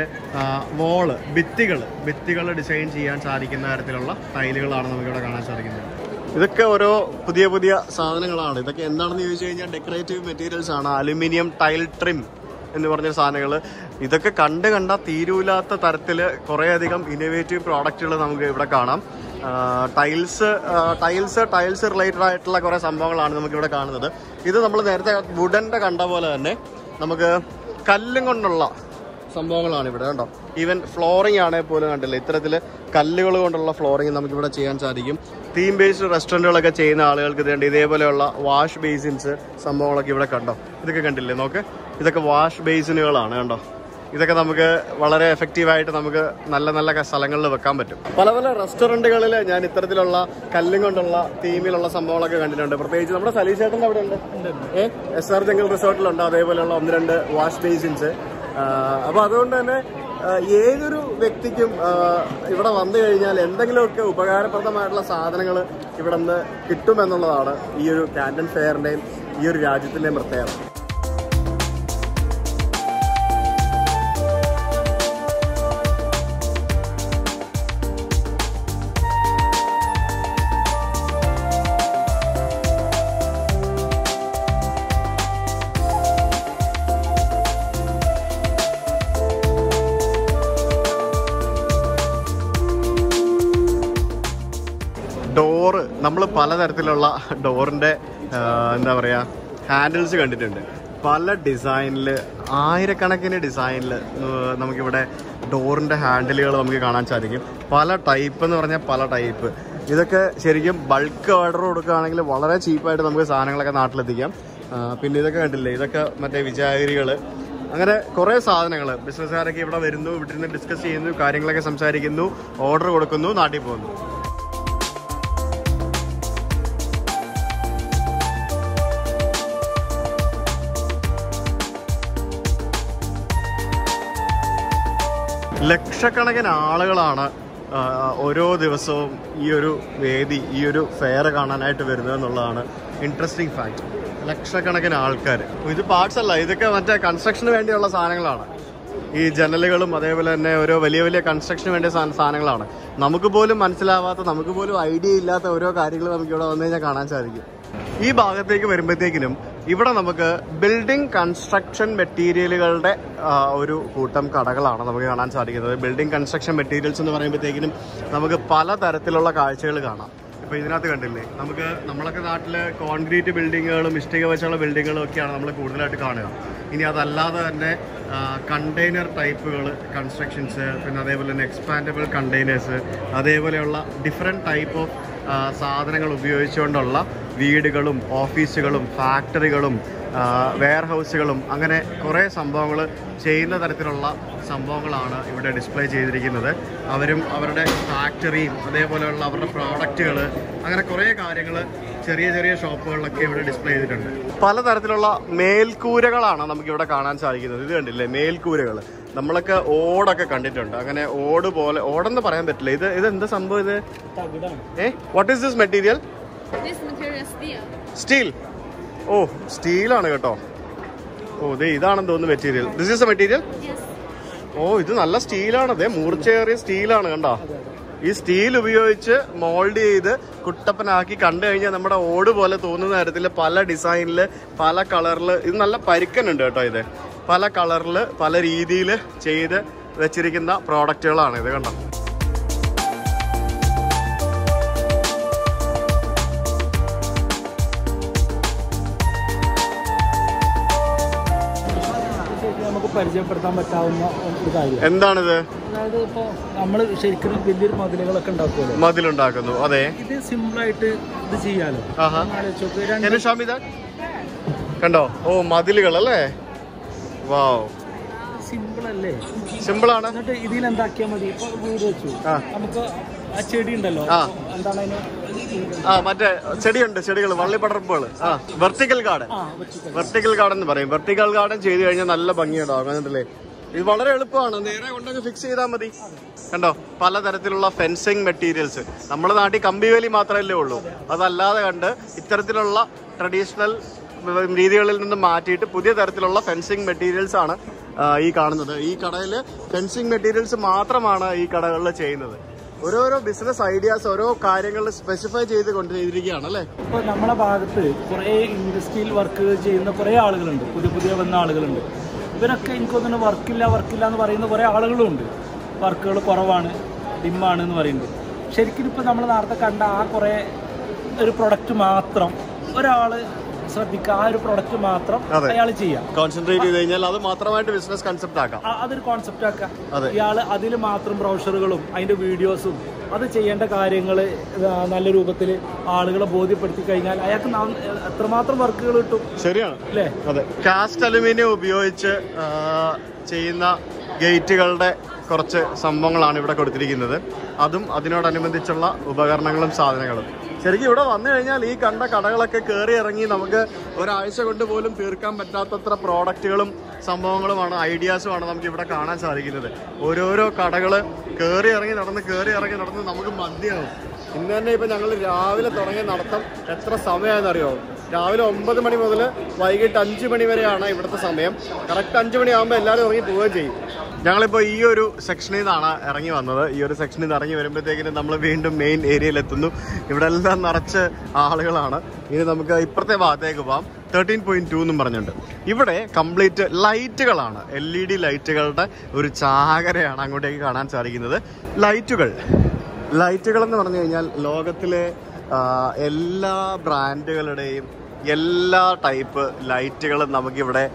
വോൾ ഭിത്തികൾ ഭിത്തികൾ ഡിസൈൻ ചെയ്യാൻ സാധിക്കുന്ന തരത്തിലുള്ള ടൈലുകളാണ് നമുക്കിവിടെ കാണാൻ സാധിക്കുന്നത്. ഇതൊക്കെ ഓരോ പുതിയ പുതിയ സാധനങ്ങളാണ്. ഇതൊക്കെ എന്താണെന്ന് ചോദിച്ചു കഴിഞ്ഞാൽ ഡെക്കറേറ്റീവ് മെറ്റീരിയൽസ് ആണ്. അലുമിനിയം ടൈൽ ട്രിം എന്ന് പറഞ്ഞ സാധനങ്ങൾ ഇതൊക്കെ കണ്ട് കണ്ട തീരൂലാത്ത തരത്തിൽ കുറേയധികം ഇന്നോവേറ്റീവ് പ്രോഡക്റ്റുകൾ നമുക്ക് ഇവിടെ കാണാം. ടൈൽസ് ടൈൽസ് ടൈൽസ് റിലേറ്റഡ് ആയിട്ടുള്ള കുറേ സംഭവങ്ങളാണ് നമുക്കിവിടെ കാണുന്നത്. ഇത് നമ്മൾ നേരത്തെ വുഡന്റെ കണ്ട പോലെ തന്നെ നമുക്ക് കല്ലും കൊണ്ടുള്ള സംഭവങ്ങളാണ് ഇവിടെ കണ്ടോ. ഈവൻ ഫ്ലോറിംഗ് ആണെങ്കിൽ പോലും കണ്ടില്ല. ഇത്തരത്തിൽ കല്ലുകൾ കൊണ്ടുള്ള ഫ്ലോറിംഗ് നമുക്കിവിടെ ചെയ്യാൻ സാധിക്കും. തീം ബേസ്ഡ് റെസ്റ്റോറന്റുകളൊക്കെ ചെയ്യുന്ന ആളുകൾക്ക് ഇതുണ്ട് ഇതേപോലെയുള്ള വാഷ് ബേസിൻസ് സംഭവങ്ങളൊക്കെ ഇവിടെ കണ്ടോ. ഇതൊക്കെ കണ്ടില്ലേ നോക്ക്. ഇതൊക്കെ വാഷ് ബേസിനുകളാണ് കണ്ടോ. ഇതൊക്കെ നമുക്ക് വളരെ എഫക്റ്റീവായിട്ട് നമുക്ക് നല്ല നല്ല സ്ഥലങ്ങളിൽ വെക്കാൻ പറ്റും. പല പല റെസ്റ്റോറന്റുകളിൽ ഞാൻ ഇത്തരത്തിലുള്ള കല്ലും കൊണ്ടുള്ള തീമിലുള്ള സംഭവങ്ങളൊക്കെ കണ്ടിട്ടുണ്ട്. പ്രത്യേകിച്ച് നമ്മുടെ സലീഷ് ചേട്ടന്റെ അവിടെ ഉണ്ട്. എസ് ആർ ജംഗൽ റിസോർട്ടിലുണ്ട് അതേപോലെയുള്ള ഒന്ന് രണ്ട് വാഷ് ബേസിൻസ് അപ്പോൾ അതുകൊണ്ട് തന്നെ ഏതൊരു വ്യക്തിക്കും ഇവിടെ വന്നു കഴിഞ്ഞാൽ എന്തെങ്കിലുമൊക്കെ ഉപകാരപ്രദമായിട്ടുള്ള സാധനങ്ങൾ ഇവിടെ നിന്ന് കിട്ടുമെന്നുള്ളതാണ് ഈ ഒരു കാൻഡൻ ഫെയറിന്റെയും ഈ ഒരു രാജ്യത്തിന്റെയും പ്രത്യേകത. പലതരത്തിലുള്ള ഡോറിന്റെ എന്താ പറയുക ഹാൻഡിൽസ് കണ്ടിട്ടുണ്ട്. പല ഡിസൈനിൽ ആയിരക്കണക്കിന് ഡിസൈനിൽ നമുക്കിവിടെ ഡോറിന്റെ ഹാൻഡിലുകൾ നമുക്ക് കാണാൻ സാധിക്കും. പല ടൈപ്പ് എന്ന് പറഞ്ഞാൽ പല ടൈപ്പ് ഇതൊക്കെ ശരിക്കും ബൾക്ക് ഓർഡർ കൊടുക്കുകയാണെങ്കിൽ വളരെ ചീപ്പായിട്ട് നമുക്ക് സാധനങ്ങളൊക്കെ നാട്ടിലെത്തിക്കാം. പിന്നെ ഇതൊക്കെ കണ്ടില്ലേ ഇതൊക്കെ മറ്റേ വിചാരികൾ അങ്ങനെ കുറേ സാധനങ്ങൾ ബിസിനസ്സുകാരൊക്കെ ഇവിടെ വരുന്നു ഇവിടെ ഡിസ്കസ് ചെയ്യുന്നു കാര്യങ്ങളൊക്കെ സംസാരിക്കുന്നു ഓർഡർ കൊടുക്കുന്നു നാട്ടിൽ പോകുന്നു. ലക്ഷക്കണക്കിന് ആളുകളാണ് ഓരോ ദിവസവും ഈ ഒരു വേദി ഈ ഒരു ഫെയർ കാണാനായിട്ട് വരുന്നത് എന്നുള്ളതാണ് ഇൻട്രസ്റ്റിംഗ് ഫാക്ട് ലക്ഷക്കണക്കിന് ആൾക്കാർ ഇത് പാർട്സ് അല്ല ഇതൊക്കെ മറ്റേ കൺസ്ട്രക്ഷന് വേണ്ടിയുള്ള സാധനങ്ങളാണ്. ഈ ജനലുകളും അതേപോലെ തന്നെ ഓരോ വലിയ വലിയ കൺസ്ട്രക്ഷന് വേണ്ടിയ സാധനങ്ങളാണ്. നമുക്ക് പോലും മനസ്സിലാവാത്ത നമുക്ക് പോലും ഐഡിയ ഇല്ലാത്ത ഓരോ കാര്യങ്ങൾ നമുക്ക് ഇവിടെ വന്നു കഴിഞ്ഞാൽ കാണാൻ സാധിക്കും. ഈ ഭാഗത്തേക്ക് വരുമ്പോഴത്തേക്കിനും ഇവിടെ നമുക്ക് ബിൽഡിംഗ് കൺസ്ട്രക്ഷൻ മെറ്റീരിയലുകളുടെ ഒരു കൂട്ടം കടകളാണ് നമുക്ക് കാണാൻ സാധിക്കുന്നത്. ബിൽഡിംഗ് കൺസ്ട്രക്ഷൻ മെറ്റീരിയൽസ് എന്ന് പറയുമ്പോഴത്തേക്കിനും നമുക്ക് പല തരത്തിലുള്ള കാഴ്ചകൾ കാണാം. ഇപ്പൊ ഇതിനകത്ത് കണ്ടില്ലേ? നമുക്ക് നമ്മളൊക്കെ നാട്ടിൽ കോൺക്രീറ്റ് ബിൽഡിങ്ങുകളും ഇഷ്ടിക വെച്ചുള്ള ബിൽഡിങ്ങുകളും ഒക്കെയാണ് നമ്മൾ കൂടുതലായിട്ട് കാണുക. ഇനി അതല്ലാതെ തന്നെ കണ്ടെയ്നർ ടൈപ്പുകൾ കൺസ്ട്രക്ഷൻസ് പിന്നെ അതേപോലെ തന്നെ എക്സ്പാൻഡബിൾ കണ്ടെയ്നേഴ്സ് അതേപോലെയുള്ള ഡിഫറെന്റ് ടൈപ്പ് ഓഫ് സാധനങ്ങൾ ഉപയോഗിച്ചുകൊണ്ടുള്ള വീടുകളും ഓഫീസുകളും ഫാക്ടറികളും വെയർ ഹൗസുകളും അങ്ങനെ കുറേ സംഭവങ്ങൾ ചെയ്യുന്ന തരത്തിലുള്ള സംഭവങ്ങളാണ് ഇവിടെ ഡിസ്പ്ലേ ചെയ്തിരിക്കുന്നത്. അവരും അവരുടെ ഫാക്ടറിയും അതേപോലെയുള്ള അവരുടെ പ്രോഡക്റ്റുകൾ അങ്ങനെ കുറേ കാര്യങ്ങൾ ചെറിയ ചെറിയ ഷോപ്പുകളിലൊക്കെ ഇവിടെ ഡിസ്പ്ലേ ചെയ്തിട്ടുണ്ട്. പലതരത്തിലുള്ള മേൽക്കൂരകളാണ് നമുക്കിവിടെ കാണാൻ സാധിക്കുന്നത്. ഇത് കണ്ടില്ലേ? മേൽക്കൂരകൾ. നമ്മളൊക്കെ ഓടൊക്കെ കണ്ടിട്ടുണ്ട്. അങ്ങനെ ഓട് പോലെ ഓടെന്ന് പറയാൻ പറ്റില്ല. ഇത് ഇത് എന്താ സംഭവം ഇത്? ഏ? What is this material steel oh സ്റ്റീലാണ് കേട്ടോ. ഓ ദേ ഇതാണെന്ന് തോന്നുന്നു material this is a material. ഓ ഇത് നല്ല സ്റ്റീലാണ്. അതെ മൂർച്ചയേറിയ സ്റ്റീലാണ് കണ്ടോ. ഈ സ്റ്റീൽ ഉപയോഗിച്ച് മോൾഡ് ചെയ്ത് കുട്ടപ്പനാക്കി കണ്ടു കഴിഞ്ഞാൽ നമ്മുടെ ഓട് പോലെ തോന്നുന്ന തരത്തിൽ പല ഡിസൈനിൽ പല കളറിൽ ഇത് നല്ല പരുക്കനുണ്ട് കേട്ടോ ഇത്. പല കളറിൽ പല രീതിയിൽ ചെയ്ത് വെച്ചിരിക്കുന്ന പ്രോഡക്റ്റുകളാണ് ഇത് കണ്ടോ. പരിചയപ്പെടുത്താൻ പറ്റാവുന്ന ഒരു കാര്യം എന്താണിത്? അതായത് ഇപ്പോൾ നമ്മൾ ശരിക്കും വലിയൊരു മതിലുകളൊക്കെ ഉണ്ടാക്കുമല്ലോ മതിലുണ്ടാക്കുന്നു അതെ. ഇത് സിമ്പിൾ ആയിട്ട് ഇത് ചെയ്യാലോ? കണ്ടോ? ഓ മതിലുകൾ അല്ലേ? വാവ്. സിമ്പിൾ ആണ് എന്നിട്ട് ഇതിൽ എന്താക്കിയാൽ മതി? ഇപ്പൊ വീട് വെച്ചു. നമുക്ക് ആ ചെടി ഉണ്ടല്ലോ. എന്താണ് അതിന് ആ മറ്റേ ചെടിയുണ്ട് ചെടികൾ വള്ളിപ്പടർപ്പുകൾ ആ വെർട്ടിക്കൽ ഗാർഡൻ. Vertical garden. എന്ന് പറയും. വെർട്ടിക്കൽ ഗാർഡൻ ചെയ്ത് കഴിഞ്ഞാൽ നല്ല ഭംഗിയുണ്ടാവും കണ്ടില്ലേ ഇത് വളരെ എളുപ്പമാണ്. നേരെ കൊണ്ടങ്ങ് ഫിക്സ് ചെയ്താൽ മതി. കണ്ടോ? പലതരത്തിലുള്ള ഫെൻസിങ് മെറ്റീരിയൽസ് നമ്മുടെ നാട്ടിൽ കമ്പിവേലി മാത്രമല്ലേ ഉള്ളൂ. അതല്ലാതെ കണ്ട് ഇത്തരത്തിലുള്ള ട്രഡീഷണൽ രീതികളിൽ നിന്ന് മാറ്റിയിട്ട് പുതിയ തരത്തിലുള്ള ഫെൻസിങ് മെറ്റീരിയൽസ് ആണ് ഈ കാണുന്നത്. ഈ കടയിൽ ഫെൻസിങ് മെറ്റീരിയൽസ് മാത്രമാണ് ഈ കടകളിൽ ചെയ്യുന്നത്. ഓരോരോ ബിസിനസ് ഐഡിയാസ് ഓരോ കാര്യങ്ങൾ സ്പെസിഫൈ ചെയ്ത് കൊണ്ടിരിക്കുകയാണ് അല്ലേ? ഇപ്പൊ നമ്മളെ ഭാഗത്ത് കുറെ ഇൻഡസ്ട്രിയിൽ വർക്ക് ചെയ്യുന്ന കുറെ ആളുകളുണ്ട്. പുതിയ പുതിയ വന്ന ആളുകളുണ്ട്. ഇവരൊക്കെ എനിക്ക് തോന്നുന്നു വർക്കില്ല വർക്കില്ല എന്ന് പറയുന്ന കുറെ ആളുകളും ഉണ്ട് വർക്കുകൾ കുറവാണ് ഡിമ്മാണ് എന്ന് പറയുന്നത്. ശരിക്കും ഇപ്പൊ നമ്മൾ നേരത്തെ കണ്ട ആ കുറെ ഒരു പ്രൊഡക്റ്റ് മാത്രം ഒരാൾ ശ്രദ്ധിക്കുക. ആ ഒരു പ്രൊഡക്റ്റ് മാത്രം. അയാൾ ചെയ്യാം കോൺസെൻട്രേറ്റ് ചെയ്ത് കഴിഞ്ഞാൽ അത് മാത്രമായിട്ട് ബിസിനസ് കൺസെപ്റ്റ് ആക്കാം. അതൊരു കോൺസെപ്റ്റ് ആക്കാം. ഇയാൾ അതിൽ മാത്രം ബ്രൗഷറുകളും അതിന്റെ വീഡിയോസും അത് ചെയ്യേണ്ട കാര്യങ്ങൾ നല്ല രൂപത്തിൽ ആളുകളെ ബോധ്യപ്പെടുത്തി കഴിഞ്ഞാൽ അയാൾക്ക് എത്രമാത്രം വർക്കുകൾ കിട്ടും. ശരിയാണ്. അല്ലേ? അതെ. കാസ്റ്റ് അലുമിനിയം ഉപയോഗിച്ച് ചെയ്യുന്ന ഗേറ്റുകളുടെ കുറച്ച് സംഭവങ്ങളാണ് ഇവിടെ കൊടുത്തിരിക്കുന്നത്. അതും അതിനോടനുബന്ധിച്ചുള്ള ഉപകരണങ്ങളും സാധനങ്ങളും. ശരിക്കും ഇവിടെ വന്നു കഴിഞ്ഞാൽ ഈ കണ്ട കടകളൊക്കെ കയറി ഇറങ്ങി നമുക്ക് ഒരാഴ്ച കൊണ്ട് പോലും തീർക്കാൻ പറ്റാത്തത്ര പ്രോഡക്റ്റുകളും സംഭവങ്ങളുമാണ് ഐഡിയാസുമാണ് നമുക്ക് ഇവിടെ കാണാൻ സാധിക്കുന്നത്. ഓരോരോ കടകൾ കയറി ഇറങ്ങി നടന്ന് കയറി ഇറങ്ങി നടന്ന് നമുക്ക് മദ്യമാവും ഇന്ന് തന്നെ ഇപ്പം ഞങ്ങൾ രാവിലെ തുടങ്ങിയ നടത്തം എത്ര സമയമാണെന്നറിയോ? രാവിലെ ഒമ്പത് മണി മുതൽ വൈകിട്ട് അഞ്ച് മണി വരെയാണ് ഇവിടുത്തെ സമയം. കറക്റ്റ് അഞ്ച് മണിയാകുമ്പോൾ എല്ലാവരും ഇറങ്ങി പോവുകയും ചെയ്യും. ഞങ്ങളിപ്പോൾ ഈ ഒരു സെക്ഷനിൽ നിന്നാണ് ഇറങ്ങി വന്നത്. ഈ ഒരു സെക്ഷനിൽ നിന്ന് ഇറങ്ങി വരുമ്പോഴത്തേക്കിനും നമ്മൾ വീണ്ടും മെയിൻ ഏരിയയിൽ എത്തുന്നു. ഇവിടെ എല്ലാം നിറച്ച് ആളുകളാണ്. ഇനി നമുക്ക് ഇപ്പുറത്തെ ഭാഗത്തേക്ക് പോവാം. തേർട്ടീൻ പോയിന്റ് ടു എന്നും പറഞ്ഞിട്ടുണ്ട് ഇവിടെ കംപ്ലീറ്റ് ലൈറ്റുകളാണ് എൽ ഇ ഡി ലൈറ്റുകളുടെ ഒരു ചാകരയാണ് അങ്ങോട്ടേക്ക് കാണാൻ സാധിക്കുന്നത്. ലൈറ്റുകൾ ലൈറ്റുകൾ എന്ന് പറഞ്ഞു കഴിഞ്ഞാൽ ലോകത്തിലെ എല്ലാ ബ്രാൻഡുകളുടെയും എല്ലാ ടൈപ്പ് ലൈറ്റുകളും നമുക്കിവിടെ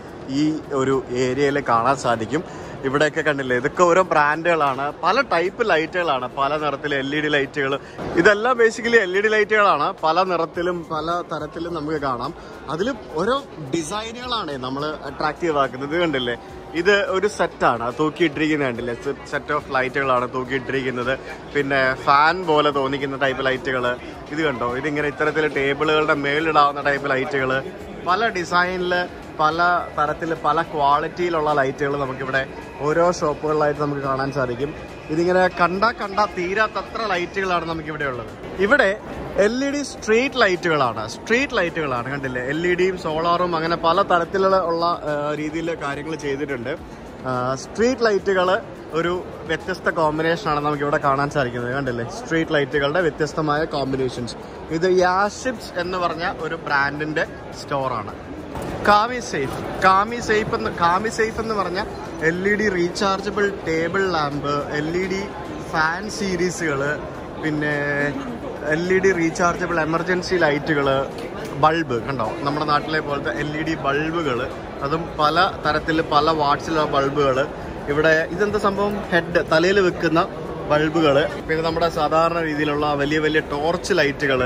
ഈ ഒരു ഏരിയയിൽ കാണാൻ സാധിക്കും. ഇവിടെയൊക്കെ കണ്ടില്ലേ? ഇതൊക്കെ ഓരോ ബ്രാൻഡുകളാണ് പല ടൈപ്പ് ലൈറ്റുകളാണ് പല നിറത്തിൽ എൽ ഇ ഡി ലൈറ്റുകൾ ഇതെല്ലാം ബേസിക്കലി എൽ ഇ ഡി ലൈറ്റുകളാണ് പല നിറത്തിലും പല തരത്തിലും നമുക്ക് കാണാം. അതിൽ ഓരോ ഡിസൈനുകളാണ് നമ്മൾ അട്രാക്റ്റീവ് ആക്കുന്നത്. കണ്ടില്ലേ? ഇത് ഒരു സെറ്റാണ് തൂക്കിയിട്ടിരിക്കുന്നത് കണ്ടില്ലേ? സെറ്റ് ഓഫ് ലൈറ്റുകളാണ് തൂക്കിയിട്ടിരിക്കുന്നത്. പിന്നെ ഫാൻ പോലെ തോന്നിക്കുന്ന ടൈപ്പ് ലൈറ്റുകൾ ഇത് കണ്ടോ? ഇതിങ്ങനെ ഇത്തരത്തിൽ ടേബിളുകളുടെ മേളിടാവുന്ന ടൈപ്പ് ലൈറ്റുകൾ പല ഡിസൈനിൽ പല തരത്തിൽ പല ക്വാളിറ്റിയിലുള്ള ലൈറ്റുകൾ നമുക്കിവിടെ ഓരോ ഷോപ്പുകളിലായിട്ട് നമുക്ക് കാണാൻ സാധിക്കും. ഇതിങ്ങനെ കണ്ട കണ്ട തീരാത്തത്ര ലൈറ്റുകളാണ് നമുക്കിവിടെ ഉള്ളത്. ഇവിടെ എൽ ഇ ഡി സ്ട്രീറ്റ് ലൈറ്റുകളാണ് സ്ട്രീറ്റ് ലൈറ്റുകളാണ് കണ്ടില്ലേ? എൽ ഇ ഡിയും സോളാറും അങ്ങനെ പല തരത്തിലുള്ള രീതിയിൽ കാര്യങ്ങൾ ചെയ്തിട്ടുണ്ട്. സ്ട്രീറ്റ് ലൈറ്റുകൾ ഒരു വ്യത്യസ്ത കോമ്പിനേഷനാണ് നമുക്കിവിടെ കാണാൻ സാധിക്കുന്നത് കണ്ടില്ലേ? സ്ട്രീറ്റ് ലൈറ്റുകളുടെ വ്യത്യസ്തമായ കോമ്പിനേഷൻസ് ഇത് യാഷിപ്സ് എന്ന് പറഞ്ഞ ഒരു ബ്രാൻഡിന്റെ സ്റ്റോറാണ് കാമി സേഫ്. കാമി സേഫ് എന്ന് കാമി സേഫ് എന്ന് പറഞ്ഞ L E D rechargeable table lamp L E D fan സീരീസുകൾ പിന്നെ L E D rechargeable emergency ലൈറ്റുകൾ ബൾബ് കണ്ടോ? നമ്മുടെ നാട്ടിലെ പോലത്തെ എൽ ഇ ഡി ബൾബുകൾ അതും പല തരത്തിൽ പല വാട്ട്സിലുള്ള ബൾബുകൾ ഇവിടെ ഇതെന്താ സംഭവം? ഹെഡ് തലയിൽ വെക്കുന്ന ബൾബുകൾ പിന്നെ നമ്മുടെ സാധാരണ രീതിയിലുള്ള വലിയ വലിയ ടോർച്ച് ലൈറ്റുകൾ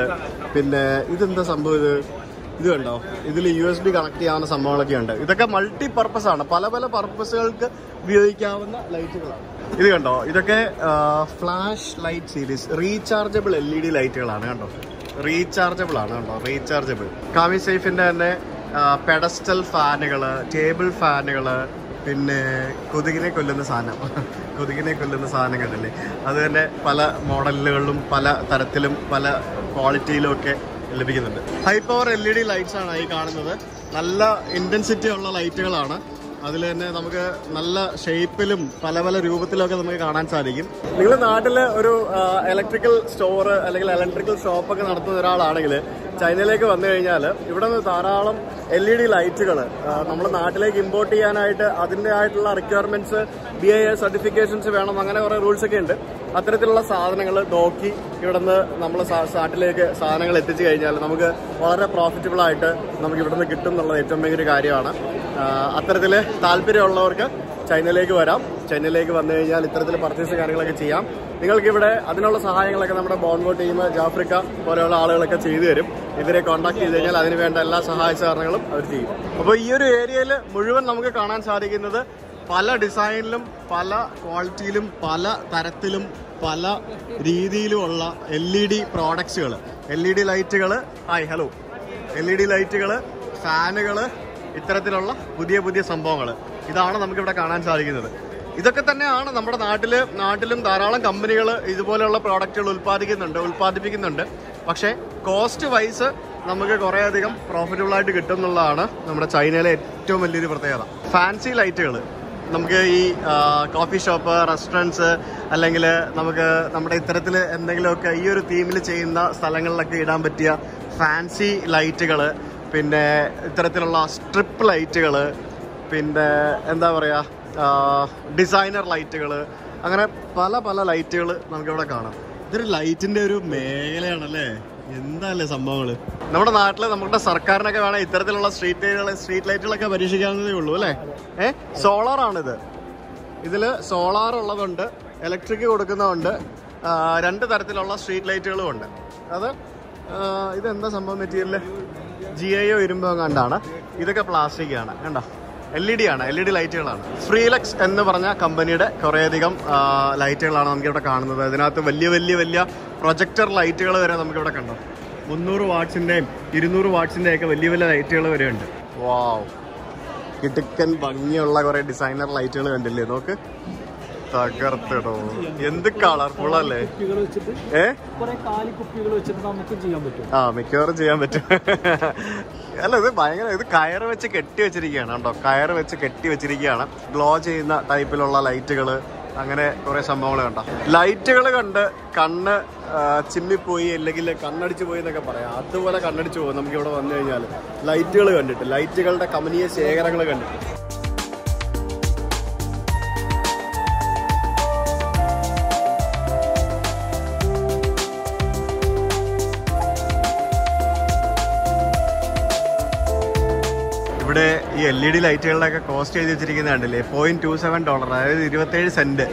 പിന്നെ ഇതെന്താ സംഭവം ഇത്? ഇത് കണ്ടോ? ഇതിൽ യു എസ് ബി കണക്ട് ചെയ്യാവുന്ന സംഭവങ്ങളൊക്കെ ഉണ്ട്. ഇതൊക്കെ മൾട്ടി പർപ്പസ് ആണ്. പല പല പർപ്പസുകൾക്ക് ഉപയോഗിക്കാവുന്ന ലൈറ്റുകളാണ്. ഇത് കണ്ടോ? ഇതൊക്കെ flash light series rechargeable L E D ലൈറ്റുകളാണ് കണ്ടോ? റീചാർജബിൾ ആണ് കണ്ടോ? റീചാർജബിൾ കാമി സേഫിന്റെ തന്നെ പെഡസ്റ്റൽ ഫാനുകൾ ടേബിൾ ഫാനുകൾ പിന്നെ കൊതുകിനെ കൊല്ലുന്ന സാധനം. കൊതുകിനെ കൊല്ലുന്ന സാധനം കണ്ടില്ലേ അത് തന്നെ പല മോഡലുകളിലും പല തരത്തിലും പല ക്വാളിറ്റിയിലും ഒക്കെ ലഭിക്കുന്നുണ്ട്. High power L E D lights ആണ് ഈ കാണുന്നത്. നല്ല ഇന്റൻസിറ്റി ഉള്ള ലൈറ്റുകളാണ് അതിൽ തന്നെ നമുക്ക് നല്ല ഷേപ്പിലും പല പല രൂപത്തിലൊക്കെ നമുക്ക് കാണാൻ സാധിക്കും. നിങ്ങൾ നാട്ടിൽ ഒരു ഇലക്ട്രിക്കൽ സ്റ്റോർ അല്ലെങ്കിൽ ഇലക്ട്രിക്കൽ ഷോപ്പൊക്കെ നടത്തുന്ന ഒരാളാണെങ്കിൽ ചൈനയിലേക്ക് വന്നു കഴിഞ്ഞാൽ ഇവിടെ നിന്ന് ധാരാളം എൽ ഇ ഡി ലൈറ്റുകൾ നമ്മുടെ നാട്ടിലേക്ക് ഇമ്പോർട്ട് ചെയ്യാനായിട്ട് അതിന്റെ ആയിട്ടുള്ള റിക്വയർമെന്റ്സ് ബി ഐ സർട്ടിഫിക്കേഷൻസ് വേണം അങ്ങനെ കുറേ റൂൾസ് ഒക്കെ ഉണ്ട്. അത്തരത്തിലുള്ള സാധനങ്ങൾ നോക്കി ഇവിടുന്ന് നമ്മൾ നാട്ടിലേക്ക് സാധനങ്ങൾ എത്തിച്ചു കഴിഞ്ഞാൽ നമുക്ക് വളരെ പ്രോഫിറ്റബിൾ ആയിട്ട് നമുക്ക് ഇവിടുന്ന് കിട്ടും എന്നുള്ളത് ഏറ്റവും വലിയൊരു കാര്യമാണ്. അത്തരത്തിൽ താല്പര്യമുള്ളവർക്ക് ചൈനയിലേക്ക് വരാം. ചൈനയിലേക്ക് വന്നു കഴിഞ്ഞാൽ ഇത്തരത്തിൽ പർച്ചേസ് കാര്യങ്ങളൊക്കെ ചെയ്യാം. നിങ്ങൾക്ക് ഇവിടെ അതിനുള്ള സഹായങ്ങളൊക്കെ നമ്മുടെ ബോൺബോ ടീം ജാഫ്രിക്ക പോലെയുള്ള ആളുകളൊക്കെ ചെയ്തു തരും. ഇവരെ കോൺടാക്ട് ചെയ്ത് കഴിഞ്ഞാൽ അതിന് വേണ്ട എല്ലാ സഹായ സഹകരണങ്ങളും അവർ ചെയ്യും. അപ്പോൾ ഈ ഒരു ഏരിയയിൽ മുഴുവൻ നമുക്ക് കാണാൻ സാധിക്കുന്നത് പല ഡിസൈനിലും പല ക്വാളിറ്റിയിലും പല തരത്തിലും പല രീതിയിലുമുള്ള എൽ ഇ ഡി പ്രോഡക്ട്സുകൾ എൽ ഇ ഡി ലൈറ്റുകൾ hi hello. L E D ലൈറ്റുകൾ ഫാനുകൾ ഇത്തരത്തിലുള്ള പുതിയ പുതിയ സംഭവങ്ങൾ ഇതാണ് നമുക്കിവിടെ കാണാൻ സാധിക്കുന്നത്. ഇതൊക്കെ തന്നെയാണ് നമ്മുടെ നാട്ടിൽ നാട്ടിലും ധാരാളം കമ്പനികൾ ഇതുപോലെയുള്ള പ്രോഡക്റ്റുകൾ ഉൽപ്പാദിക്കുന്നുണ്ട് ഉൽപ്പാദിപ്പിക്കുന്നുണ്ട്. പക്ഷേ കോസ്റ്റ് വൈസ് നമുക്ക് കുറേയധികം പ്രോഫിറ്റബിൾ ആയിട്ട് കിട്ടും എന്നുള്ളതാണ് നമ്മുടെ ചൈനയിലെ ഏറ്റവും വലിയൊരു പ്രത്യേകത. ഫാൻസി ലൈറ്റുകൾ നമുക്ക് ഈ കോഫി ഷോപ്പ് റെസ്റ്റോറന്റ്സ് അല്ലെങ്കിൽ നമുക്ക് നമ്മുടെ ഇത്തരത്തിൽ എന്തെങ്കിലുമൊക്കെ ഈ ഒരു തീമിൽ ചെയ്യുന്ന സ്ഥലങ്ങളിലൊക്കെ ഇടാൻ പറ്റിയ ഫാൻസി ലൈറ്റുകൾ പിന്നെ ഇത്തരത്തിലുള്ള സ്ട്രിപ്പ് ലൈറ്റുകൾ പിന്നെ എന്താ പറയുക ഡിസൈനർ ലൈറ്റുകൾ അങ്ങനെ പല പല ലൈറ്റുകൾ നമുക്കിവിടെ കാണാം. ഇതൊരു ലൈറ്റിന്റെ ഒരു മേഖലയാണല്ലേ? എന്താല്ലേ സംഭവങ്ങൾ? നമ്മുടെ നാട്ടിൽ നമ്മുടെ സർക്കാരിനൊക്കെ വേണം ഇത്തരത്തിലുള്ള സ്ട്രീറ്റ് സ്ട്രീറ്റ് ലൈറ്റുകളൊക്കെ പരീക്ഷിക്കാവുന്നതേ ഉള്ളൂ അല്ലേ? ഏ? സോളാർ ആണിത് ഇതിൽ സോളാർ ഉള്ളതുണ്ട് ഇലക്ട്രിക് കൊടുക്കുന്നതുണ്ട് രണ്ട് തരത്തിലുള്ള സ്ട്രീറ്റ് ലൈറ്റുകളും ഉണ്ട്. അത് ഇതെന്താ സംഭവം മെറ്റീരിയൽ ജി ഐ ഒ ഇരുമ്പോ കണ്ടാണ് ഇതൊക്കെ പ്ലാസ്റ്റിക് ആണ് കണ്ടോ? എൽ ഇ ഡി ആണ് എൽ ഇ ഡി ലൈറ്റുകളാണ് ഫ്രീലക്സ് എന്ന് പറഞ്ഞ കമ്പനിയുടെ കുറേയധികം ലൈറ്റുകളാണ് നമുക്കിവിടെ കാണുന്നത്. അതിനകത്ത് വലിയ വലിയ വലിയ പ്രൊജക്ടർ ലൈറ്റുകൾ വരെ നമുക്കിവിടെ കണ്ടോ? മുന്നൂറ് വാട്ട്സിന്റെയും ഇരുന്നൂറ് വാട്ട്സിന്റെയും ഒക്കെ വലിയ വലിയ ലൈറ്റുകൾ വരെ ഉണ്ട് വാവ്. കിടുക്കൻ ഭംഗിയുള്ള കുറെ ഡിസൈനർ ലൈറ്റുകൾ കണ്ടില്ലേ? നോക്ക്. തകർത്തിടോ. എന്ത് കളർഫുൾ അല്ലേ? കുപ്പികൾ വെച്ചിട്ട് ഏ? കുറെ വെച്ചിട്ട് നമുക്ക് ചെയ്യാൻ പറ്റും. ആ മിക്കവാറും ചെയ്യാൻ പറ്റും. അല്ല ഇത് ഭയങ്കര ഇത് കയർ വെച്ച് കെട്ടി വെച്ചിരിക്കുകയാണ് കേട്ടോ. കയർ വെച്ച് കെട്ടി വെച്ചിരിക്കുകയാണ്. ഗ്ലോ ചെയ്യുന്ന ടൈപ്പിലുള്ള ലൈറ്റുകൾ അങ്ങനെ കുറെ സംഭവങ്ങൾ കണ്ട. ലൈറ്റുകൾ കണ്ട് കണ്ണ് ചിമ്മിപ്പോയി അല്ലെങ്കിൽ കണ്ണടിച്ചു പോയി എന്നൊക്കെ പറയാം. അതുപോലെ കണ്ണടിച്ചു പോകും. നമുക്ക് ഇവിടെ വന്നു കഴിഞ്ഞാൽ ലൈറ്റുകൾ കണ്ടിട്ട്. ലൈറ്റുകളുടെ കമനീയ ശേഖരങ്ങൾ കണ്ടിട്ട്. ഇവിടെ ഈ എൽ ഇ ഡി ലൈറ്റുകളുടെയൊക്കെ കോസ്റ്റ് എഴുതി വെച്ചിരിക്കുന്നത് കണ്ടില്ലേ പോയിന്റ് ടു സെവൻ ഡോളർ അതായത് ഇരുപത്തേഴ് സെന്റ്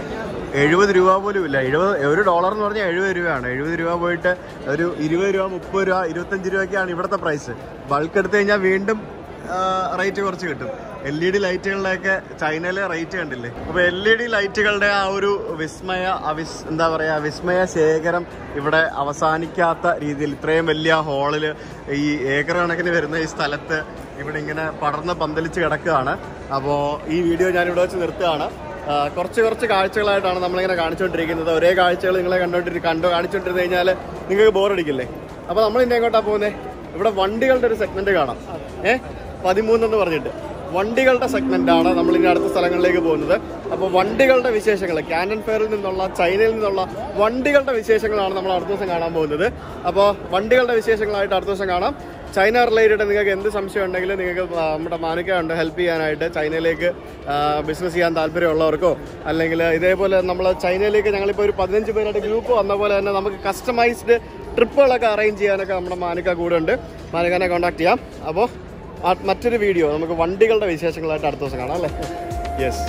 എഴുപത് രൂപ പോലും ഇല്ല. എഴുപത് ഒരു ഡോളർ എന്ന് പറഞ്ഞാൽ എഴുപത് രൂപയാണ്. എഴുപത് രൂപ പോയിട്ട് ഒരു ഇരുപത് രൂപ മുപ്പത് രൂപ ഇരുപത്തഞ്ച് രൂപയ്ക്കാണ് ഇവിടുത്തെ പ്രൈസ് ബൾക്ക് എടുത്തു കഴിഞ്ഞാൽ വീണ്ടും റേറ്റ് കുറച്ച് കിട്ടും. എൽ ഇ ഡി ലൈറ്റുകളുടെയൊക്കെ ചൈനയിലെ റേറ്റ് കണ്ടില്ലേ? അപ്പോൾ എൽ ഇ ഡി ലൈറ്റുകളുടെ ആ ഒരു വിസ്മയ അവിസ് എന്താ പറയുക വിസ്മയ ശേഖരം ഇവിടെ അവസാനിക്കാത്ത രീതിയിൽ ഇത്രയും വലിയ ഹാളിൽ ഈ ഏക്കർ കണക്കിന് വരുന്ന ഈ സ്ഥലത്ത് ഇവിടെ ഇങ്ങനെ പടർന്ന് പന്തലിച്ച് കിടക്കുകയാണ്. അപ്പോൾ ഈ വീഡിയോ ഞാൻ ഇവിടെ വെച്ച് നിർത്തുകയാണ്. കുറച്ച് കുറച്ച് കാഴ്ചകളായിട്ടാണ് നമ്മളിങ്ങനെ കാണിച്ചുകൊണ്ടിരിക്കുന്നത്. ഒരേ കാഴ്ചകൾ നിങ്ങളെ കണ്ടോണ്ടിരി കണ്ടു കാണിച്ചുകൊണ്ടിരുന്ന് കഴിഞ്ഞാൽ നിങ്ങൾക്ക് ബോറടിക്കില്ലേ അപ്പോൾ നമ്മൾ ഇനി എങ്ങോട്ടാണ് പോകുന്നത് ഇവിടെ വണ്ടികളുടെ ഒരു സെഗ്മെന്റ് കാണാം. ഏ? പതിമൂന്നെന്ന് പറഞ്ഞിട്ട്. വണ്ടികളുടെ സെഗ്മെന്റ് ആണ് നമ്മൾ ഇനി അടുത്ത സ്ഥലങ്ങളിലേക്ക് പോകുന്നത്. അപ്പോൾ വണ്ടികളുടെ വിശേഷങ്ങൾ ക്യാനൻ ഫെയറിൽ നിന്നുള്ള ചൈനയിൽ നിന്നുള്ള വണ്ടികളുടെ വിശേഷങ്ങളാണ് നമ്മൾ അടുത്ത ദിവസം കാണാൻ പോകുന്നത്. അപ്പോൾ വണ്ടികളുടെ വിശേഷങ്ങളായിട്ട് അടുത്ത ദിവസം കാണാം. ചൈന റിലേറ്റഡ് നിങ്ങൾക്ക് എന്ത് സംശയം ഉണ്ടെങ്കിലും നിങ്ങൾക്ക് നമ്മുടെ മാനിക്ക ഉണ്ട് ഹെൽപ്പ് ചെയ്യാനായിട്ട് ചൈനയിലേക്ക് ബിസിനസ് ചെയ്യാൻ താല്പര്യമുള്ളവർക്കോ അല്ലെങ്കിൽ ഇതേപോലെ നമ്മൾ ചൈനയിലേക്ക് ഞങ്ങളിപ്പോൾ ഒരു പതിനഞ്ച് പേരുടെ ഗ്രൂപ്പ് വന്ന പോലെ തന്നെ നമുക്ക് കസ്റ്റമൈസ്ഡ് ട്രിപ്പുകളൊക്കെ അറേഞ്ച് ചെയ്യാനൊക്കെ നമ്മുടെ മാനിക്ക കൂടെ ഉണ്ട്. മാനിക്കാനെ കോൺടാക്ട് ചെയ്യാം. അപ്പോൾ മറ്റൊരു വീഡിയോ. നമുക്ക് വണ്ടികളുടെ വിശേഷങ്ങളായിട്ട് അടുത്ത ദിവസം കാണാം അല്ലേ? യെസ്